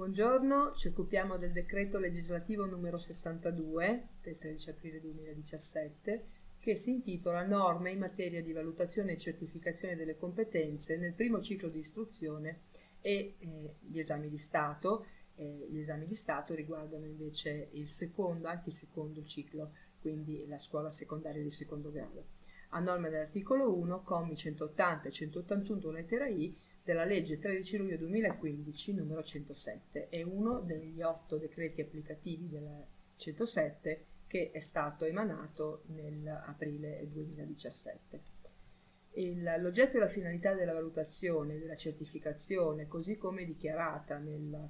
Buongiorno, ci occupiamo del decreto legislativo numero 62 del 13 aprile 2017 che si intitola Norme in materia di valutazione e certificazione delle competenze nel primo ciclo di istruzione e eh, gli esami di Stato. Eh, gli esami di Stato riguardano invece il secondo, anche il secondo ciclo, quindi la scuola secondaria di secondo grado. A norma dell'articolo 1, commi 180 e 181 lettera I, della legge 13 luglio 2015 numero 107. È uno degli otto decreti applicativi della 107 che è stato emanato nell'aprile 2017. Il, l'oggetto e la finalità della valutazione della certificazione, così come dichiarata nel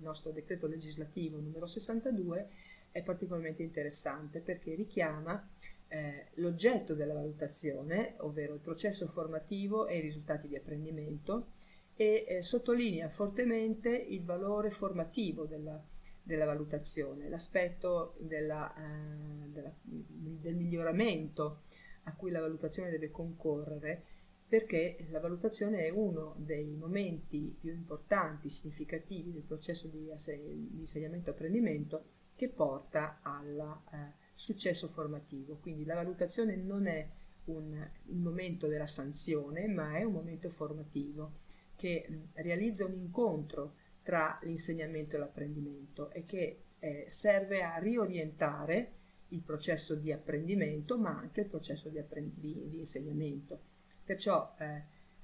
nostro decreto legislativo numero 62, è particolarmente interessante perché richiama eh, l'oggetto della valutazione, ovvero il processo formativo e i risultati di apprendimento, e eh, sottolinea fortemente il valore formativo della, della valutazione, l'aspetto della, eh, della, del miglioramento a cui la valutazione deve concorrere, perché la valutazione è uno dei momenti più importanti, significativi del processo di, di insegnamento-apprendimento che porta alla eh, successo formativo. Quindi la valutazione non è un, un momento della sanzione, ma è un momento formativo che realizza un incontro tra l'insegnamento e l'apprendimento e che eh, serve a riorientare il processo di apprendimento ma anche il processo di, di, di insegnamento. Perciò eh,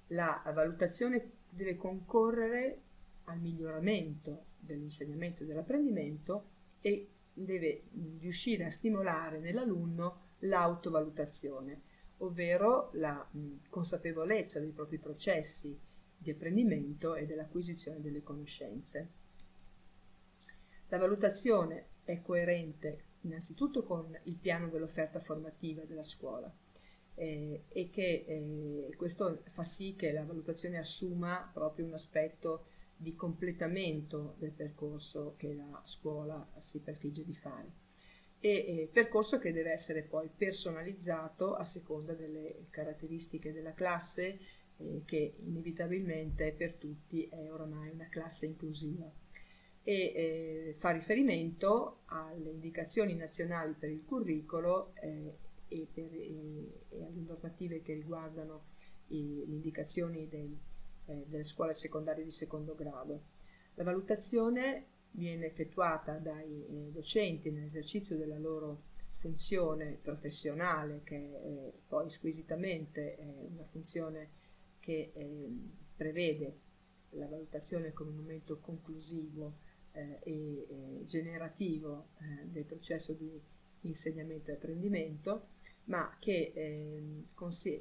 la valutazione deve concorrere al miglioramento dell'insegnamento e dell'apprendimento e deve riuscire a stimolare nell'alunno l'autovalutazione, ovvero la consapevolezza dei propri processi di apprendimento e dell'acquisizione delle conoscenze. La valutazione è coerente innanzitutto con il piano dell'offerta formativa della scuola eh, e che eh, questo fa sì che la valutazione assuma proprio un aspetto di completamento del percorso che la scuola si prefigge di fare. E eh, percorso che deve essere poi personalizzato a seconda delle caratteristiche della classe eh, che inevitabilmente per tutti è oramai una classe inclusiva. E eh, fa riferimento alle indicazioni nazionali per il curricolo eh, e, per, e, alle normative che riguardano le indicazioni del eh, delle scuole secondarie di secondo grado. La valutazione viene effettuata dai eh, docenti nell'esercizio della loro funzione professionale, che è poi squisitamente è una funzione che eh, prevede la valutazione come un momento conclusivo eh, e eh, generativo eh, del processo di insegnamento e apprendimento, ma che ehm,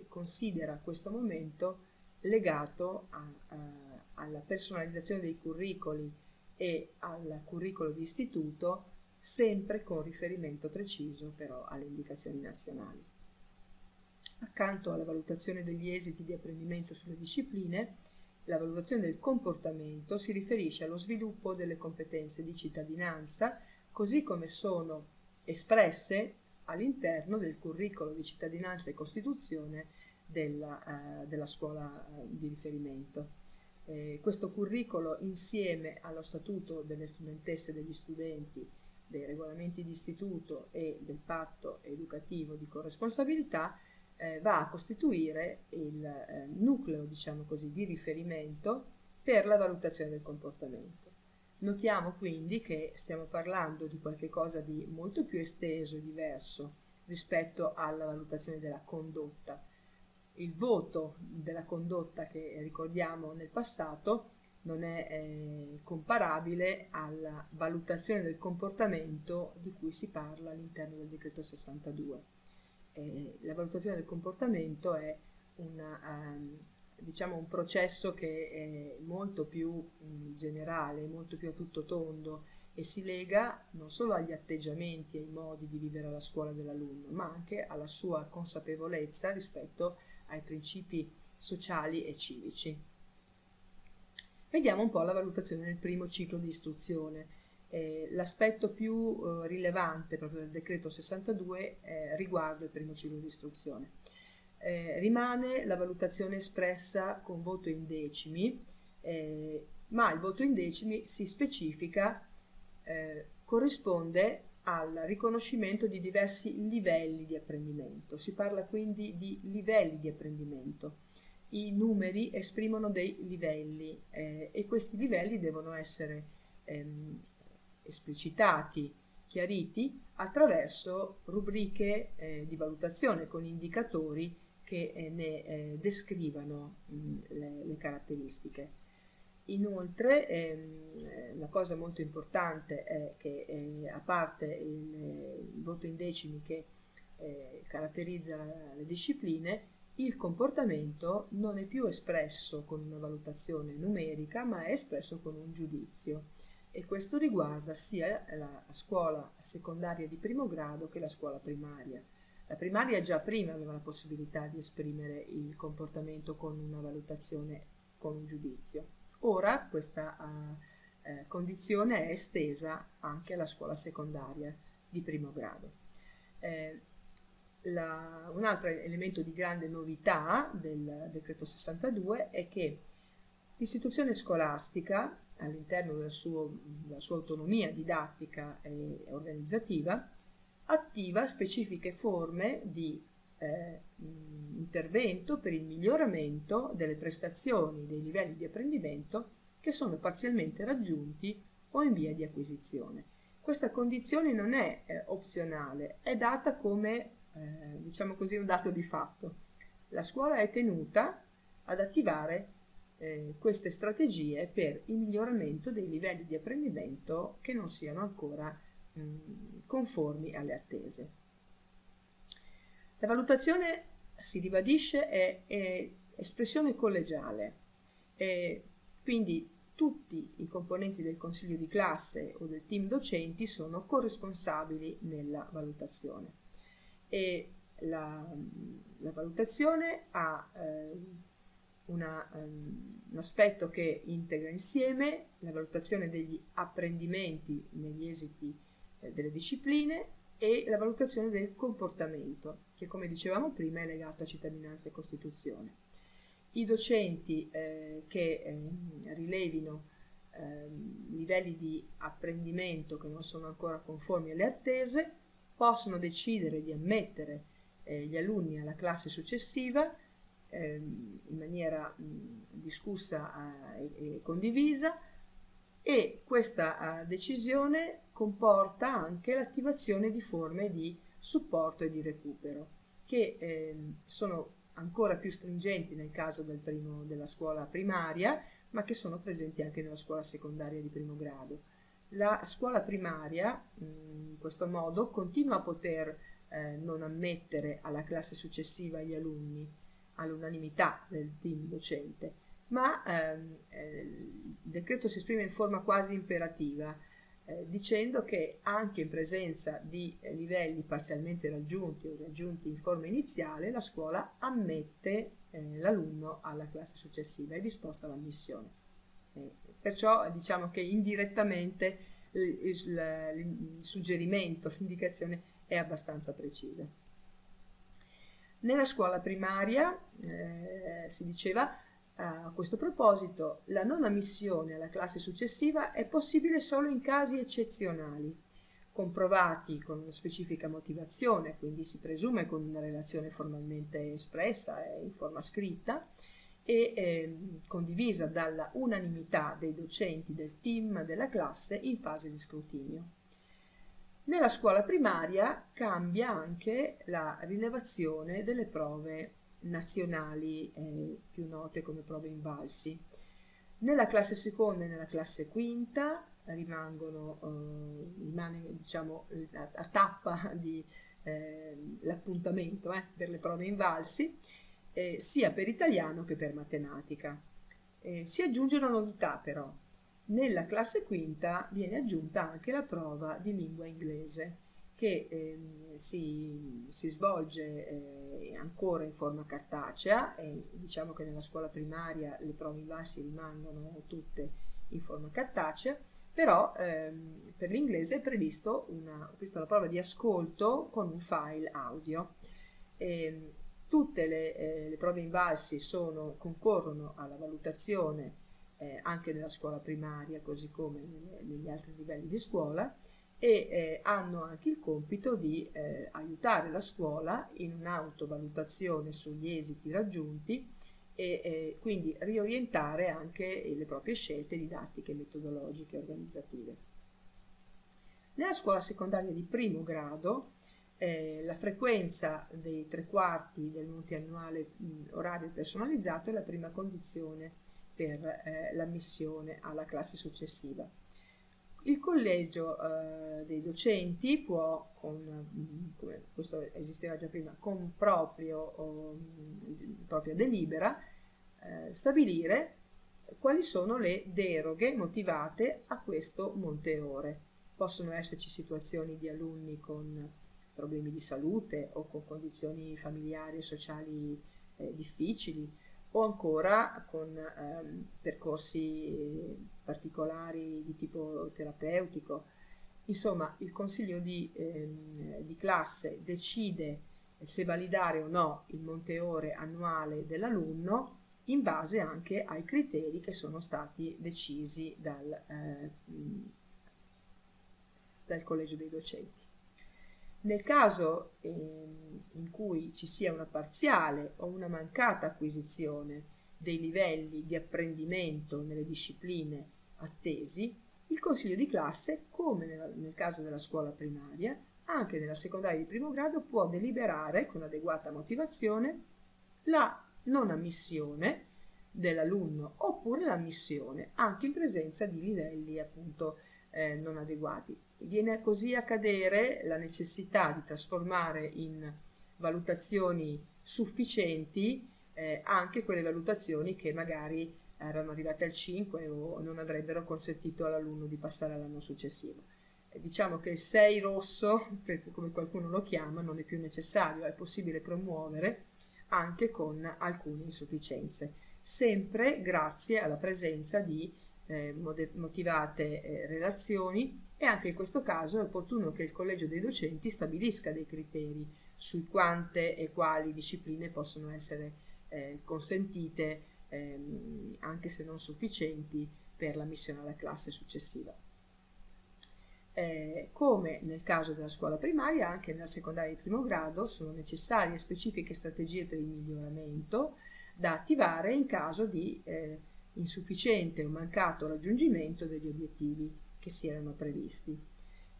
considera questo momento legato a, a, alla personalizzazione dei curricoli e al curricolo di istituto, sempre con riferimento preciso però alle indicazioni nazionali. Accanto alla valutazione degli esiti di apprendimento sulle discipline, la valutazione del comportamento si riferisce allo sviluppo delle competenze di cittadinanza, così come sono espresse all'interno del curricolo di cittadinanza e Costituzione della, uh, della scuola uh, di riferimento. Eh, questo curricolo insieme allo statuto delle studentesse e degli studenti, dei regolamenti di istituto e del patto educativo di corresponsabilità eh, va a costituire il eh, nucleo, diciamo così, di riferimento per la valutazione del comportamento. Notiamo quindi che stiamo parlando di qualcosa di molto più esteso e diverso rispetto alla valutazione della condotta, il voto della condotta che ricordiamo nel passato non è eh, comparabile alla valutazione del comportamento di cui si parla all'interno del decreto 62. Eh, la valutazione del comportamento è una, um, diciamo un processo che è molto più um, generale, molto più a tutto tondo e si lega non solo agli atteggiamenti e ai modi di vivere la scuola dell'alunno, ma anche alla sua consapevolezza rispetto a ai principi sociali e civici. Vediamo un po' la valutazione del primo ciclo di istruzione. Eh, l'aspetto più eh, rilevante proprio del decreto 62 eh, riguarda il primo ciclo di istruzione. Eh, rimane la valutazione espressa con voto in decimi, eh, ma il voto in decimi si specifica, eh, corrisponde al riconoscimento di diversi livelli di apprendimento. Si parla quindi di livelli di apprendimento. I numeri esprimono dei livelli eh, e questi livelli devono essere ehm, esplicitati, chiariti attraverso rubriche eh, di valutazione con indicatori che eh, ne eh, descrivano mh, le, le caratteristiche. Inoltre, ehm, la cosa molto importante è che, eh, a parte il, il, voto in decimi che eh, caratterizza le discipline, il comportamento non è più espresso con una valutazione numerica, ma è espresso con un giudizio. E questo riguarda sia la scuola secondaria di primo grado che la scuola primaria. La primaria già prima aveva la possibilità di esprimere il comportamento con una valutazione, con un giudizio Ora questa uh, eh, condizione è estesa anche alla scuola secondaria di primo grado. Eh, la, un altro elemento di grande novità del decreto 62 è che l'istituzione scolastica, all'interno della, della sua autonomia didattica e organizzativa, attiva specifiche forme di eh, intervento per il miglioramento delle prestazioni dei livelli di apprendimento che sono parzialmente raggiunti o in via di acquisizione. Questa condizione non è eh, opzionale, è data come, eh, diciamo così, un dato di fatto. La scuola è tenuta ad attivare eh, queste strategie per il miglioramento dei livelli di apprendimento che non siano ancora mh, conformi alle attese. La valutazione, si ribadisce, è, è espressione collegiale, e quindi tutti i componenti del consiglio di classe o del team docenti sono corresponsabili nella valutazione. E la, la valutazione ha eh, una, um, un aspetto che integra insieme la valutazione degli apprendimenti negli esiti eh, delle discipline e la valutazione del comportamento, che come dicevamo prima è legato a cittadinanza e Costituzione. I docenti eh, che eh, rilevino eh, livelli di apprendimento che non sono ancora conformi alle attese possono decidere di ammettere eh, gli alunni alla classe successiva ehm, in maniera mh, discussa eh, e, e condivisa e questa uh, decisione comporta anche l'attivazione di forme di supporto e di recupero che eh, sono ancora più stringenti nel caso del primo, della scuola primaria ma che sono presenti anche nella scuola secondaria di primo grado. La scuola primaria in questo modo continua a poter eh, non ammettere alla classe successiva gli alunni all'unanimità del team docente ma ehm, eh, il decreto si esprime in forma quasi imperativa, eh, dicendo che anche in presenza di eh, livelli parzialmente raggiunti o raggiunti in forma iniziale, la scuola ammette eh, l'alunno alla classe successiva, è disposta all'ammissione. perciò diciamo che indirettamente il, il, il suggerimento, l'indicazione è abbastanza precisa. Nella scuola primaria eh, si diceva a questo proposito, la non ammissione alla classe successiva è possibile solo in casi eccezionali, comprovati con una specifica motivazione, quindi si presume con una relazione formalmente espressa e in forma scritta, e eh, condivisa dalla unanimità dei docenti del team della classe in fase di scrutinio. Nella scuola primaria cambia anche la rilevazione delle prove nazionali eh, più note come prove invalsi. Nella classe seconda e nella classe quinta rimangono, eh, rimane diciamo, a, a tappa di, eh, l'appuntamento eh, per le prove invalsi, eh, sia per italiano che per matematica. Eh, si aggiunge una novità però, nella classe quinta viene aggiunta anche la prova di lingua inglese che eh, si, si, svolge ancora in forma cartacea e diciamo che nella scuola primaria le prove in bassi rimangono tutte in forma cartacea, però ehm, per l'inglese è previsto una, la prova di ascolto con un file audio. E, ehm, tutte le, eh, le prove invalsi sono, concorrono alla valutazione eh, anche nella scuola primaria, così come negli altri livelli di scuola, e eh, hanno anche il compito di eh, aiutare la scuola in un'autovalutazione sugli esiti raggiunti e eh, quindi riorientare anche le proprie scelte didattiche, metodologiche e organizzative. Nella scuola secondaria di primo grado eh, la frequenza dei tre quarti del multiannuale orario personalizzato è la prima condizione per eh, l'ammissione alla classe successiva. Il collegio eh, dei docenti può, con, mm, come questo esisteva già prima, con proprio, o, mm, propria delibera, eh, stabilire quali sono le deroghe motivate a questo monte ore. Possono esserci situazioni di alunni con problemi di salute o con condizioni familiari e sociali eh, difficili o ancora con ehm, percorsi particolari di tipo terapeutico. Insomma, il consiglio di, ehm, di classe decide se validare o no il monte ore annuale dell'alunno in base anche ai criteri che sono stati decisi dal, eh, dal collegio dei docenti. Nel caso eh, in cui ci sia una parziale o una mancata acquisizione dei livelli di apprendimento nelle discipline attesi, il consiglio di classe, come nel, nel caso della scuola primaria, anche nella secondaria di primo grado può deliberare con adeguata motivazione la non ammissione dell'alunno oppure l'ammissione anche in presenza di livelli appunto eh, non adeguati. Viene così a cadere la necessità di trasformare in valutazioni sufficienti eh, anche quelle valutazioni che magari erano arrivate al 5 o non avrebbero consentito all'alunno di passare all'anno successivo. Eh, diciamo che il 6 rosso, come qualcuno lo chiama, non è più necessario, è possibile promuovere anche con alcune insufficienze, sempre grazie alla presenza di eh, motivate eh, relazioni e anche in questo caso è opportuno che il collegio dei docenti stabilisca dei criteri su quante e quali discipline possono essere eh, consentite ehm, anche se non sufficienti per l'ammissione alla classe successiva. Eh, come nel caso della scuola primaria, anche nella secondaria di primo grado sono necessarie specifiche strategie per il miglioramento da attivare in caso di eh, insufficiente o mancato raggiungimento degli obiettivi che si erano previsti.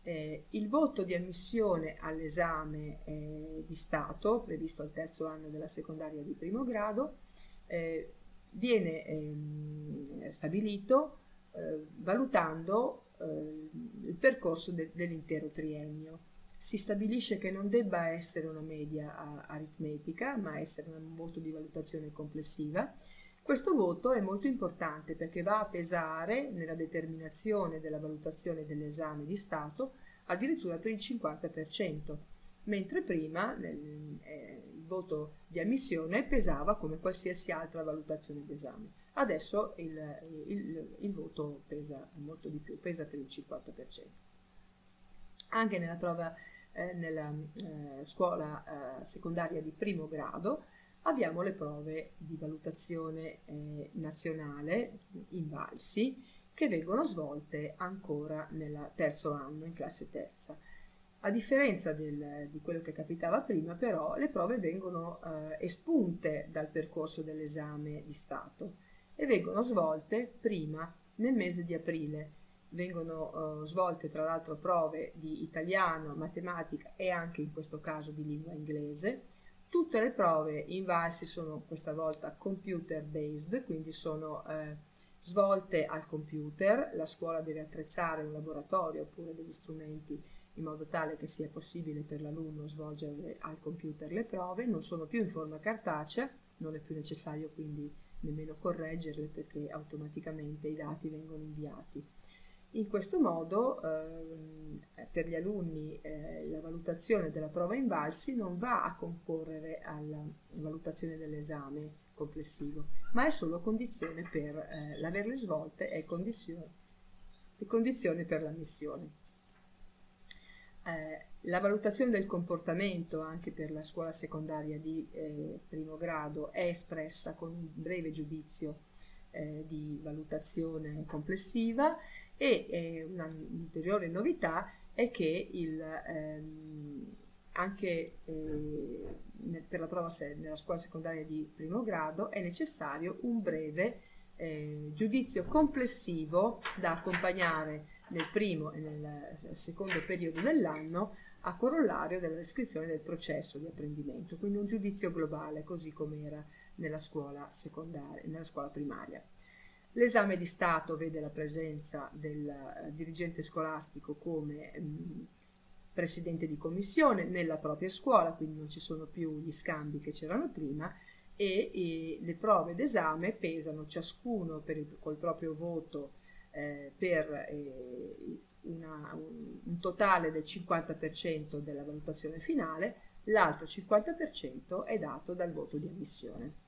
Eh, il voto di ammissione all'esame eh, di Stato, previsto al terzo anno della secondaria di primo grado, eh, viene ehm, stabilito eh, valutando eh, il percorso de- dell'intero triennio. Si stabilisce che non debba essere una media aritmetica, ma essere un voto di valutazione complessiva questo voto è molto importante perché va a pesare nella determinazione della valutazione dell'esame di Stato addirittura per il 50%, mentre prima nel, eh, il voto di ammissione pesava come qualsiasi altra valutazione d'esame. Adesso il, il, il voto pesa molto di più, pesa per il 50%. Anche nella prova eh, nella eh, scuola eh, secondaria di primo grado abbiamo le prove di valutazione eh, nazionale invalsi che vengono svolte ancora nel terzo anno, in classe terza. A differenza del, di quello che capitava prima, però, le prove vengono eh, espunte dal percorso dell'esame di Stato e vengono svolte prima, nel mese di aprile. Vengono eh, svolte tra l'altro prove di italiano, matematica e anche in questo caso di lingua inglese Tutte le prove invalsi sono questa volta computer based, quindi sono eh, svolte al computer, la scuola deve attrezzare un laboratorio oppure degli strumenti in modo tale che sia possibile per l'alunno svolgere al computer le prove, non sono più in forma cartacea, non è più necessario quindi nemmeno correggerle perché automaticamente i dati vengono inviati. In questo modo eh, per gli alunni eh, la valutazione della prova invalsi non va a concorrere alla valutazione dell'esame complessivo, ma è solo condizione per eh, l'averle svolte e condizione, condizione per l'ammissione. Eh, la valutazione del comportamento anche per la scuola secondaria di eh, primo grado è espressa con un breve giudizio eh, di valutazione complessiva e eh, un'ulteriore novità è che il, ehm, anche eh, per la prova nella scuola secondaria di primo grado è necessario un breve eh, giudizio complessivo da accompagnare nel primo e nel secondo periodo dell'anno a corollario della descrizione del processo di apprendimento, quindi un giudizio globale così come era nella scuola secondaria, nella scuola primaria. L'esame di Stato vede la presenza del uh, dirigente scolastico come mh, presidente di commissione nella propria scuola, quindi non ci sono più gli scambi che c'erano prima e, e le prove d'esame pesano ciascuno il, col proprio voto eh, per eh, una, un, un, totale del 50% della valutazione finale, l'altro 50% è dato dal voto di ammissione.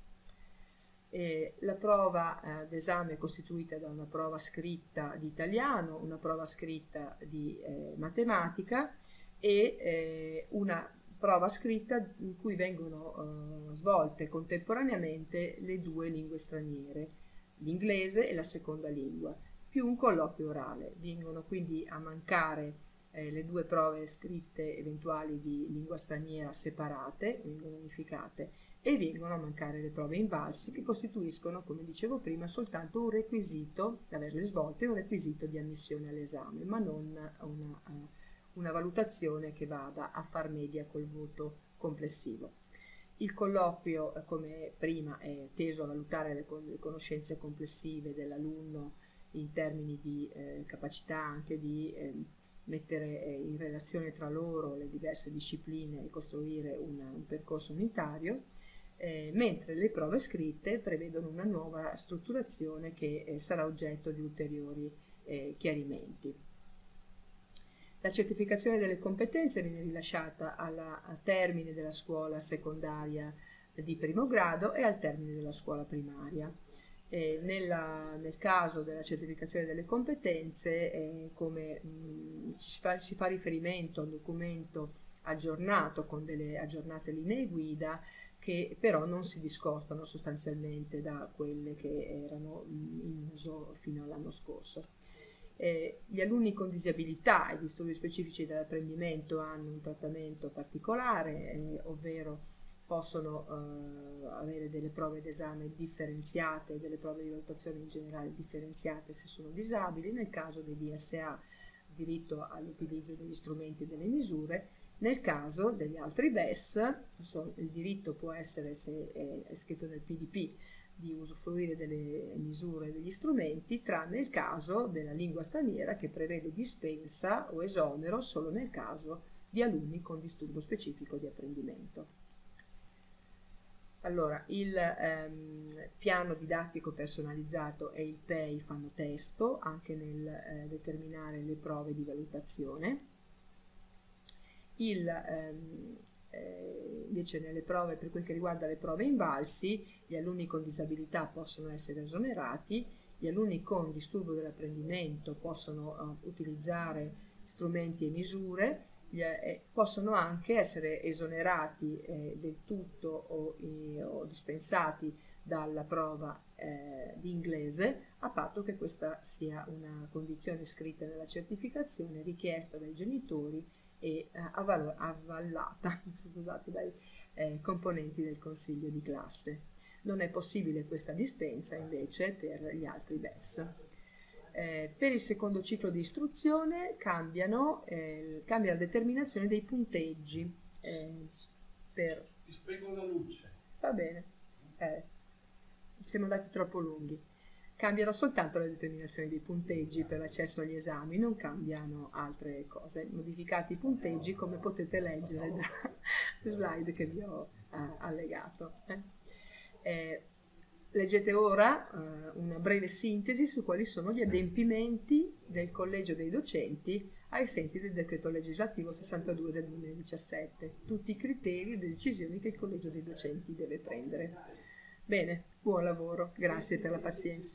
Eh, la prova eh, d'esame è costituita da una prova scritta di italiano, una prova scritta di eh, matematica e eh, una prova scritta in cui vengono eh, svolte contemporaneamente le due lingue straniere, l'inglese e la seconda lingua, più un colloquio orale. Vengono quindi a mancare eh, le due prove scritte eventuali di lingua straniera separate, vengono unificate, e vengono a mancare le prove invalsi che costituiscono, come dicevo prima, soltanto un requisito, averle svolte, un requisito di ammissione all'esame, ma non una uh, una valutazione che vada a far media col voto complessivo. Il colloquio, eh, come prima, è teso a valutare le, conoscenze complessive dell'alunno in termini di eh, capacità anche di eh, mettere eh, in relazione tra loro le diverse discipline e costruire una, un percorso unitario, eh, mentre le prove scritte prevedono una nuova strutturazione che eh, sarà oggetto di ulteriori chiarimenti. La certificazione delle competenze viene rilasciata alla, al termine della scuola secondaria di primo grado e al termine della scuola primaria. Nella, nel caso della certificazione delle competenze, eh, come mh, si, fa, si, fa, riferimento a un documento aggiornato con delle aggiornate linee guida che però non si discostano sostanzialmente da quelle che erano in uso fino all'anno scorso. Eh, gli alunni con disabilità e disturbi specifici dell'apprendimento hanno un trattamento particolare, eh, ovvero possono eh, avere delle prove d'esame differenziate, delle prove di valutazione in generale differenziate se sono disabili, nel caso dei DSA diritto all'utilizzo degli strumenti e delle misure, nel caso degli altri BES il diritto può essere, se è scritto nel PDP, di usufruire delle misure e degli strumenti, tranne il caso della lingua straniera che prevede dispensa o esonero solo nel caso di alunni con disturbo specifico di apprendimento. Allora, il ehm, piano didattico personalizzato e il PEI fanno testo anche nel eh, determinare le prove di valutazione. Il, ehm, eh, invece nelle prove, per quel che riguarda le prove invalsi, gli alunni con disabilità possono essere esonerati, gli alunni con disturbo dell'apprendimento possono uh, utilizzare strumenti e misure, gli, eh, possono anche essere esonerati eh, del tutto o, o, dispensati dalla prova eh, di inglese, a patto che questa sia una condizione scritta nella certificazione richiesta dai genitori e eh, avvallata scusate, dai eh, componenti del consiglio di classe. Non è possibile questa dispensa invece per gli altri BES. Eh, per il secondo ciclo di istruzione cambiano, eh, cambia la determinazione dei punteggi. Eh, per... Ti spiego la luce. Va bene, eh, siamo andati troppo lunghi. Cambiano soltanto la determinazione dei punteggi per l'accesso agli esami, non cambiano altre cose. Modificati i punteggi, come potete leggere da slide che vi ho uh, allegato. Eh. Eh, leggete ora uh, una breve sintesi su quali sono gli adempimenti del Collegio dei Docenti ai sensi del decreto legislativo 62 del 2017, tutti i criteri e le decisioni che il Collegio dei Docenti deve prendere. Bene, buon lavoro, grazie per la pazienza.